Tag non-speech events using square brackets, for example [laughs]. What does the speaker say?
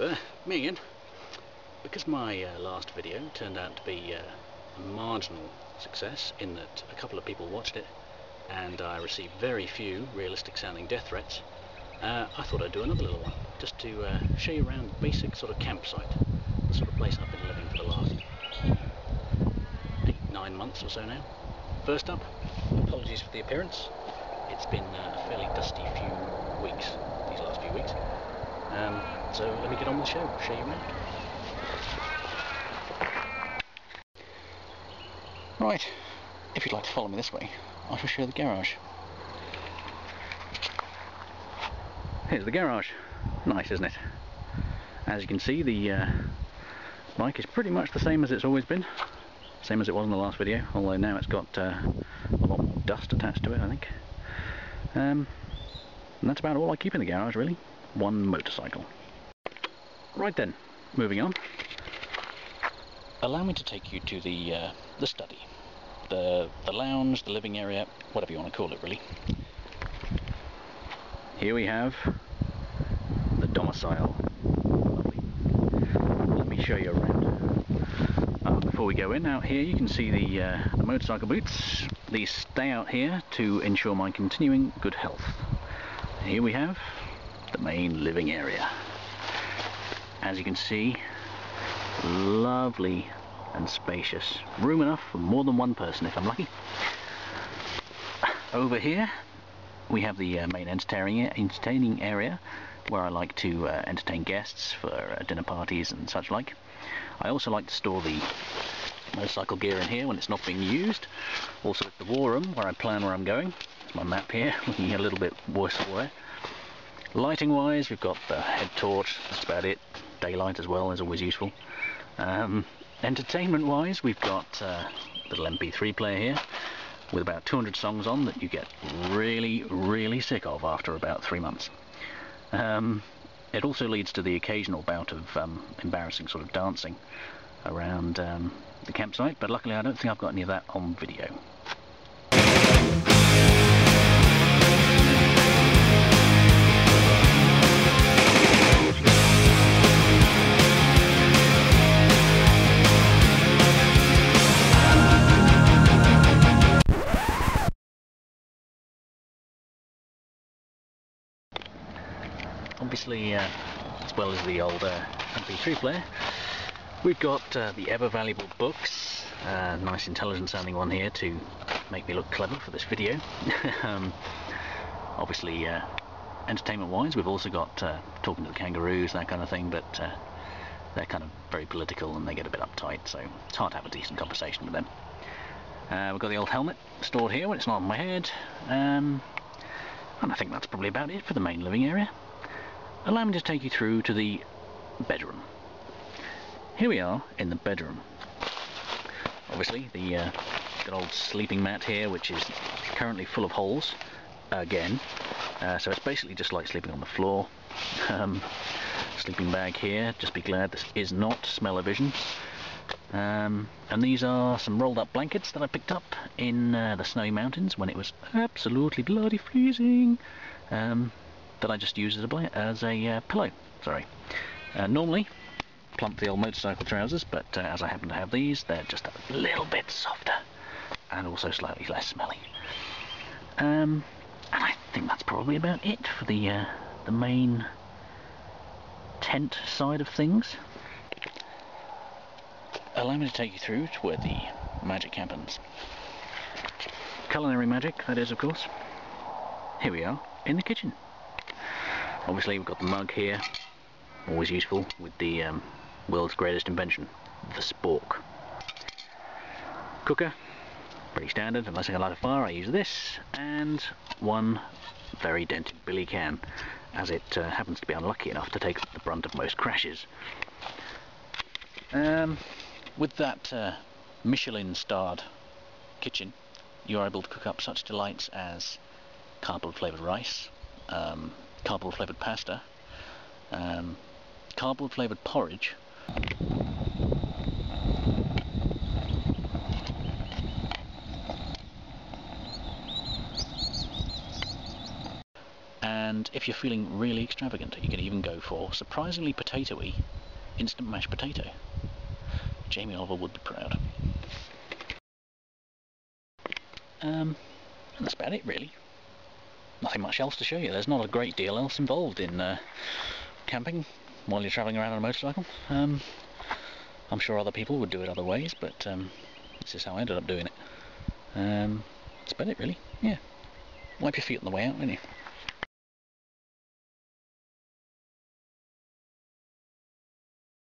there, me again. Because my uh, last video turned out to be uh, a marginal success in that a couple of people watched it and I received very few realistic sounding death threats, uh, I thought I'd do another little one, just to uh, show you around basic sort of campsite, the sort of place I've been living for the last eight, nine months or so now. First up, apologies for the appearance, it's been uh, a fairly dusty few weeks, these last few weeks. Um, so let me get on with the show, show you around. Right, if you'd like to follow me this way, I shall show you the garage. Here's the garage. Nice, isn't it? As you can see, the uh, mic is pretty much the same as it's always been. Same as it was in the last video, although now it's got uh, a lot more dust attached to it, I think. Um, and that's about all I keep in the garage, really. One motorcycle. Right then, moving on. Allow me to take you to the uh, the study, the the lounge, the living area, whatever you want to call it, really. Here we have the domicile. Lovely. Let me show you around. Uh, before we go in, out here you can see the, uh, the motorcycle boots. These stay out here to ensure my continuing good health. Here we have the main living area. As you can see, lovely and spacious. Room enough for more than one person if I'm lucky. Over here we have the uh, main entertaining area where I like to uh, entertain guests for uh, dinner parties and such like. I also like to store the motorcycle gear in here when it's not being used. Also the war room where I plan where I'm going. My map here, looking [laughs] a little bit worse for wear. Lighting wise, we've got the head torch, that's about it. Daylight as well is always useful. Um, entertainment wise, we've got uh, a little MP3 player here with about 200 songs on that you get really, really sick of after about three months. Um, it also leads to the occasional bout of um, embarrassing sort of dancing around um, the campsite, but luckily I don't think I've got any of that on video. Obviously uh, as well as the old uh, MP3 player we've got uh, the ever valuable books. Uh, nice intelligent sounding one here to make me look clever for this video. [laughs] Um, obviously uh, entertainment wise we've also got talking to the kangaroos that kind of thing but they're kind of very political and they get a bit uptight so it's hard to have a decent conversation with them. We've got the old helmet stored here when it's not on my head. Um, and I think that's probably about it for the main living area allow me to take you through to the bedroom. Here we are in the bedroom. Obviously the uh, good old sleeping mat here which is currently full of holes again uh, so it's basically just like sleeping on the floor. [laughs] Um, sleeping bag here, just be glad this is not smell-o-vision. Um, and these are some rolled up blankets that I picked up in uh, the snowy mountains when it was absolutely bloody freezing. Um, that I just use as a, as a uh, pillow. Sorry. Uh, normally, plump the old motorcycle trousers, but uh, as I happen to have these, they're just a little bit softer and also slightly less smelly. Um, and I think that's probably about it for the uh, the main tent side of things. Allow me to take you through to where the magic happens. Culinary magic, that is, of course. Here we are, in the kitchen. Obviously we've got the mug here, always useful with the um, world's greatest invention, the spork. Cooker, pretty standard, unless I can light a fire I use this, and one very dented billy can, as it uh, happens to be unlucky enough to take the brunt of most crashes. Um, with that uh, Michelin-starred kitchen, you're able to cook up such delights as cardboard flavoured rice, um, cardboard flavoured pasta, um, cardboard flavoured porridge, and if you're feeling really extravagant you can even go for surprisingly potatoey instant mashed potato. Jamie Oliver would be proud. Um, and that's about it really. Nothing much else to show you. There's not a great deal else involved in uh, camping while you're travelling around on a motorcycle. Um, I'm sure other people would do it other ways, but um, this is how I ended up doing it. Um, that's about it really, yeah. Wipe your feet on the way out, won't you?